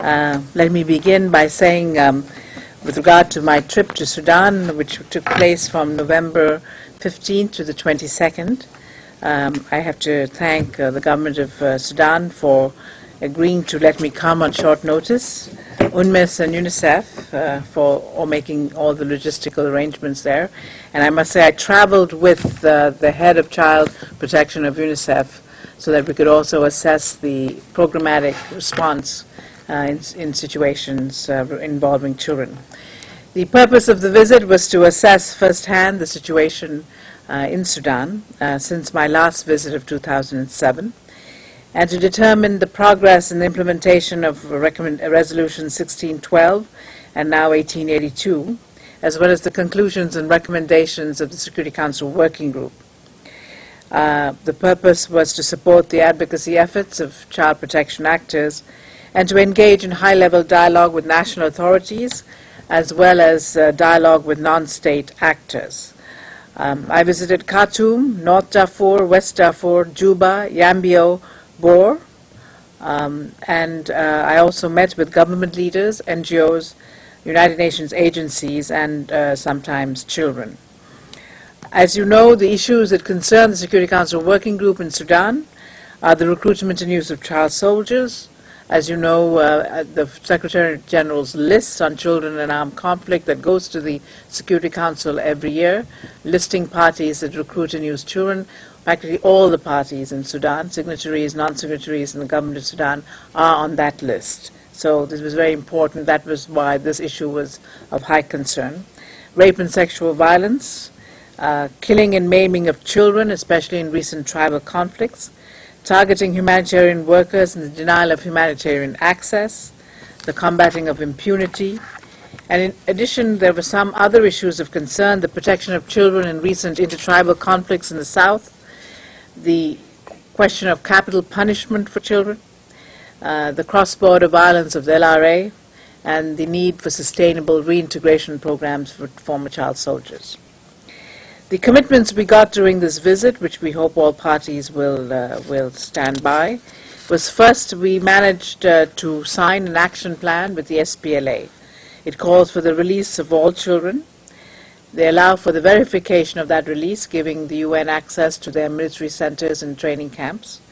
Uh, Let me begin by saying, um, with regard to my trip to Sudan, which took place from November 15th to the 22nd, um, I have to thank uh, the government of uh, Sudan for agreeing to let me come on short notice, UNMIS and UNICEF uh, for all making all the logistical arrangements there. And I must say, I traveled with uh, the head of child protection of UNICEF so that we could also assess the programmatic response in, in situations uh, involving children. The purpose of the visit was to assess firsthand the situation uh, in Sudan uh, since my last visit of 2007 and to determine the progress in the implementation of recommend, Resolution 1612 and now 1882, as well as the conclusions and recommendations of the Security Council Working Group. Uh, the purpose was to support the advocacy efforts of child protection actors and to engage in high-level dialogue with national authorities as well as uh, dialogue with non-state actors. Um, I visited Khartoum, North Darfur, West Darfur, Juba, Yambio, Bor, um, and uh, I also met with government leaders, NGOs, United Nations agencies, and uh, sometimes children. As you know, the issues that concern the Security Council Working Group in Sudan are the recruitment and use of child soldiers, as you know, uh, the Secretary General's list on children in armed conflict that goes to the Security Council every year, listing parties that recruit and use children. Practically all the parties in Sudan, signatories, non-signatories, and the government of Sudan are on that list. So this was very important. That was why this issue was of high concern. Rape and sexual violence, uh, killing and maiming of children, especially in recent tribal conflicts, targeting humanitarian workers and the denial of humanitarian access, the combating of impunity, and in addition, there were some other issues of concern, the protection of children in recent intertribal conflicts in the South, the question of capital punishment for children, uh, the cross-border violence of the LRA, and the need for sustainable reintegration programs for former child soldiers. The commitments we got during this visit, which we hope all parties will, uh, will stand by, was first we managed uh, to sign an action plan with the SPLA. It calls for the release of all children. They allow for the verification of that release, giving the UN access to their military centers and training camps,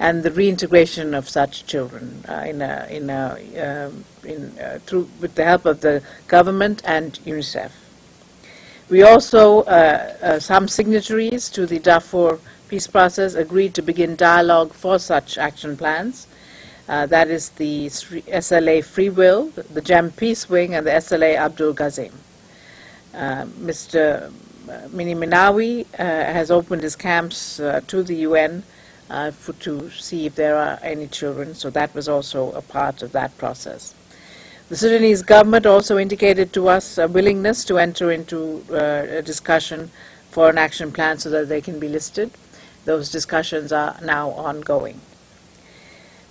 and the reintegration of such children uh, in a, in a, um, in, uh, through, with the help of the government and UNICEF. We also, uh, uh, some signatories to the Darfur peace process agreed to begin dialogue for such action plans. Uh, that is the SLA Free Will, the JEM Peace Wing, and the SLA Abdul Ghazim. Uh, Mr. Minni Minawi uh, has opened his camps uh, to the UN for, to see if there are any children, so that was also a part of that process. The Sudanese government also indicated to us a willingness to enter into uh, a discussion for an action plan so that they can be listed. Those discussions are now ongoing.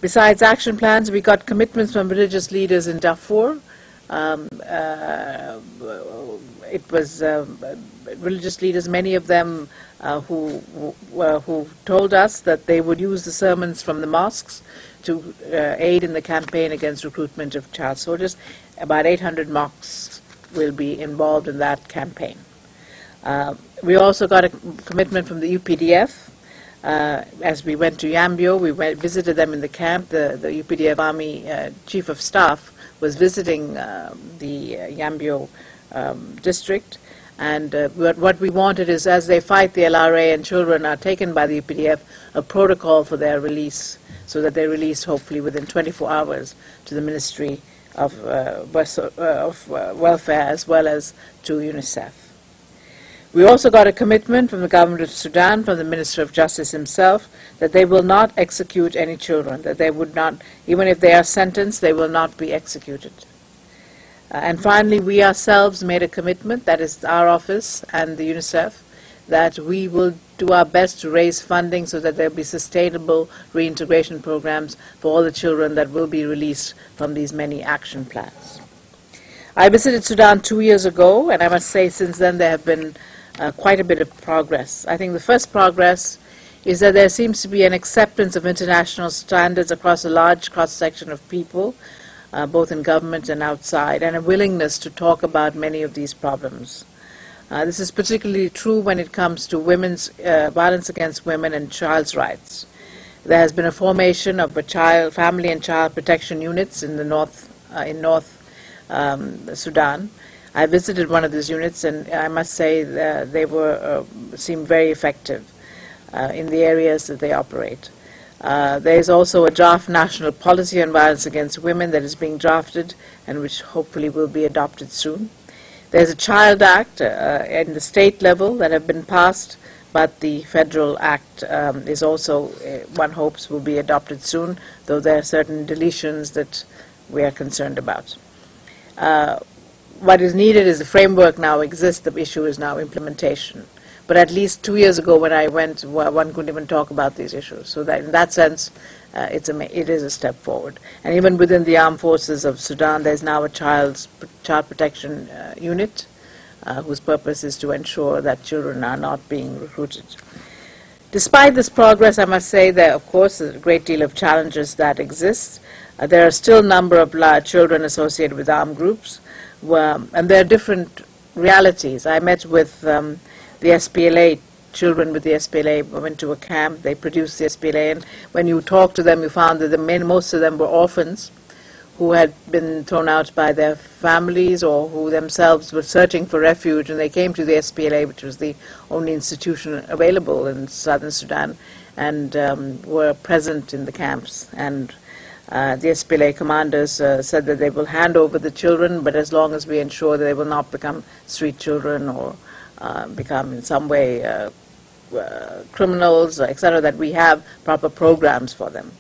Besides action plans, we got commitments from religious leaders in Darfur. Um, uh, it was uh, religious leaders, many of them uh, who, who, told us that they would use the sermons from the mosques to uh, aid in the campaign against recruitment of child soldiers. About 800 mosques will be involved in that campaign. Uh, we also got a commitment from the UPDF. Uh, as we went to Yambio, we went, visited them in the camp. The, the UPDF Army uh, Chief of Staff was visiting uh, the uh, Yambio um, district. And uh, what we wanted is, as they fight the LRA and children are taken by the UPDF, a protocol for their release so that they're released hopefully within 24 hours to the Ministry of, uh, uh, of uh, Welfare as well as to UNICEF. We also got a commitment from the government of Sudan, from the Minister of Justice himself, that they will not execute any children, that they would not, even if they are sentenced, they will not be executed. Uh, and finally, we ourselves made a commitment, that is our office and the UNICEF, that we will do our best to raise funding so that there will be sustainable reintegration programs for all the children that will be released from these many action plans. I visited Sudan two years ago, and I must say since then there have been uh, quite a bit of progress. I think the first progress is that there seems to be an acceptance of international standards across a large cross-section of people uh, both in government and outside, and a willingness to talk about many of these problems. Uh, this is particularly true when it comes to women's uh, violence against women and child's rights. There has been a formation of a child, family and child protection units in the north, uh, in North um, Sudan. I visited one of these units, and I must say they were uh, seemed very effective uh, in the areas that they operate. Uh, there is also a draft national policy on violence against women that is being drafted and which hopefully will be adopted soon. There's a Child Act uh, in the state level that have been passed, but the federal act um, is also, uh, one hopes, will be adopted soon, though there are certain deletions that we are concerned about. Uh, what is needed is the framework now exists, the issue is now implementation. But at least two years ago when I went, one couldn't even talk about these issues. So that in that sense, uh, it's a, it is a step forward. And even within the armed forces of Sudan, there's now a child's, child protection uh, unit uh, whose purpose is to ensure that children are not being recruited. Despite this progress, I must say there, of course, a great deal of challenges that exist. Uh, there are still a number of children associated with armed groups, and there are different realities. I met with um, the SPLA, children with the SPLA went to a camp, they produced the SPLA, and when you talked to them, you found that the men, most of them were orphans who had been thrown out by their families or who themselves were searching for refuge, and they came to the SPLA, which was the only institution available in southern Sudan, and um, were present in the camps. And uh, the SPLA commanders uh, said that they will hand over the children, but as long as we ensure that they will not become street children or uh, become in some way uh, uh, criminals, etc., that we have proper programs for them.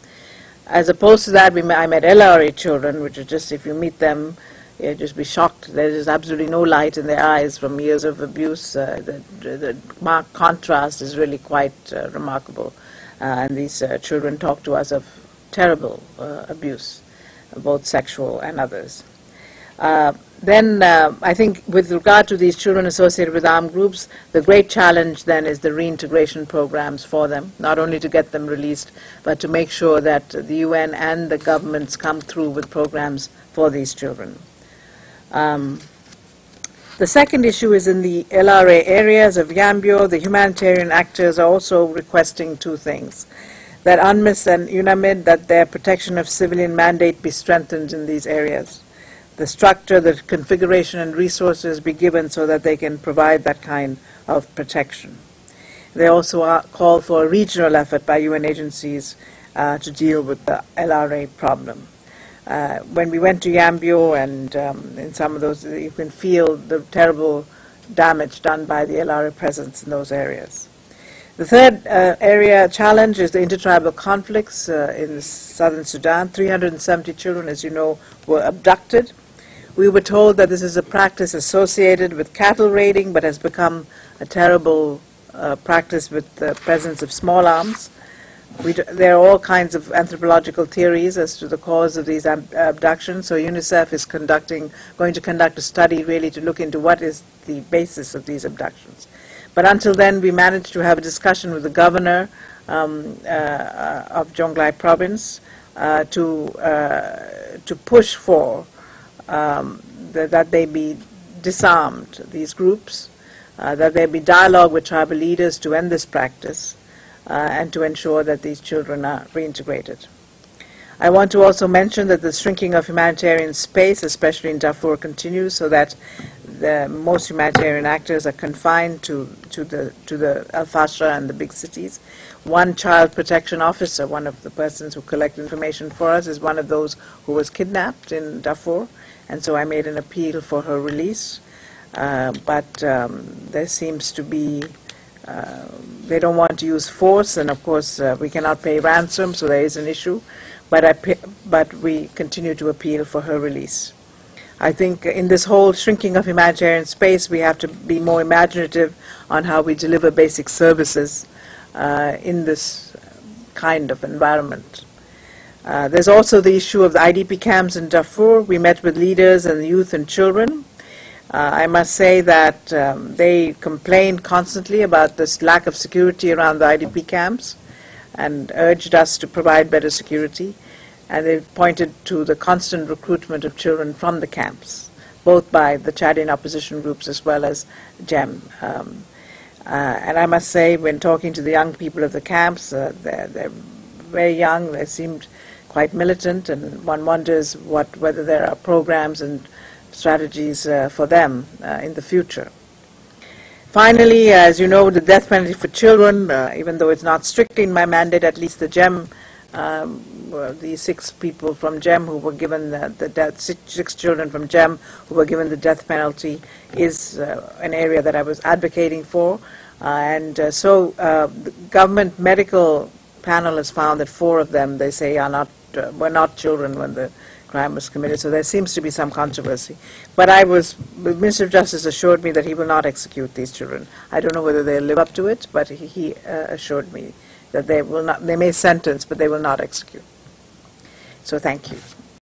As opposed to that, we, I met LRA children, which is just if you meet them, you just be shocked. There is absolutely no light in their eyes from years of abuse. Uh, the, the, marked contrast is really quite uh, remarkable. And these children talk to us of terrible abuse, both sexual and others. Uh, then uh, I think with regard to these children associated with armed groups, the great challenge then is the reintegration programs for them, not only to get them released, but to make sure that the UN and the governments come through with programs for these children. Um, the second issue is in the LRA areas of Yambio. The humanitarian actors are also requesting two things. That UNMIS and UNAMID, that their protection of civilian mandate be strengthened in these areas the structure, the configuration, and resources be given so that they can provide that kind of protection. They also call for a regional effort by UN agencies uh, to deal with the LRA problem. Uh, when we went to Yambio and um, in some of those, you can feel the terrible damage done by the LRA presence in those areas. The third uh, area challenge is the intertribal conflicts uh, in southern Sudan. 370 children, as you know, were abducted we were told that this is a practice associated with cattle raiding, but has become a terrible uh, practice with the presence of small arms. there are all kinds of anthropological theories as to the cause of these ab abductions. So UNICEF is conducting, going to conduct a study really to look into what is the basis of these abductions. But until then, we managed to have a discussion with the governor um, uh, of Jonglei province uh, to uh, to push for um, that, they be disarmed, these groups, uh, that there be dialogue with tribal leaders to end this practice uh, and to ensure that these children are reintegrated. I want to also mention that the shrinking of humanitarian space, especially in Darfur, continues so that the most humanitarian actors are confined to, to the to the Al Fasher and the big cities. One child protection officer, one of the persons who collect information for us, is one of those who was kidnapped in Darfur and so I made an appeal for her release. Uh, but um, there seems to be, uh, they don't want to use force, and of course uh, we cannot pay ransom, so there is an issue. But, I, but we continue to appeal for her release. I think in this whole shrinking of humanitarian space, we have to be more imaginative on how we deliver basic services uh, in this kind of environment. Uh, there's also the issue of the IDP camps in Darfur. We met with leaders and youth and children. Uh, I must say that um, they complained constantly about this lack of security around the IDP camps and urged us to provide better security. and they pointed to the constant recruitment of children from the camps, both by the Chadian opposition groups as well as JEM. Um, uh, and I must say, when talking to the young people of the camps, uh, they're, they're very young, they seemed quite militant, and one wonders what, whether there are programs and strategies uh, for them uh, in the future. Finally, as you know, the death penalty for children, uh, even though it's not strictly in my mandate, at least the JEM, um, the six people from JEM who were given the, the death, six, children from JEM who were given the death penalty is uh, an area that I was advocating for. Uh, and uh, so the government medical panel has found that four of them, they say, are not, uh, were not children when the crime was committed. So there seems to be some controversy. But I was, the Minister of Justice assured me that he will not execute these children. I don't know whether they'll live up to it, but he, he uh, assured me that they will not, they may sentence, but they will not execute. So thank you.